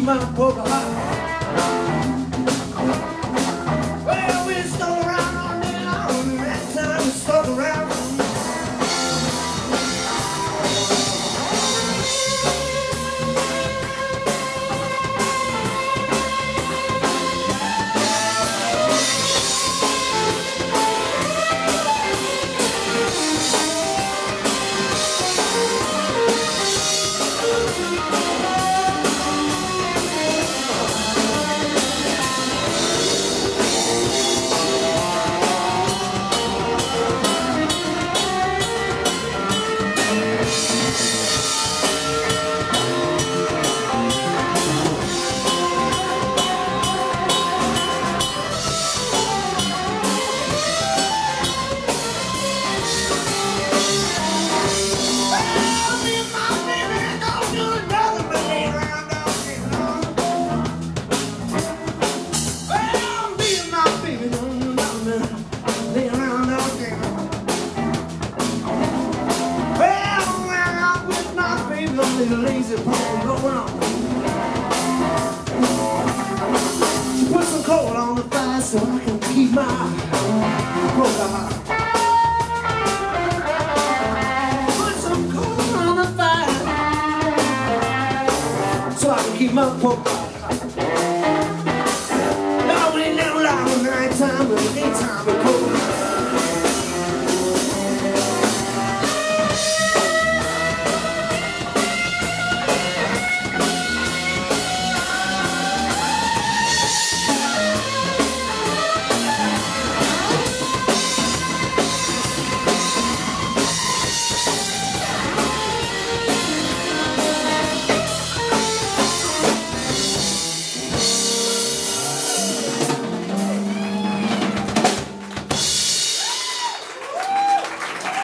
so I can She put some coal on the fire so I can keep my poker hot. Put some coal on the fire so I can keep my. Now, when it never lie, when nighttime, when daytime,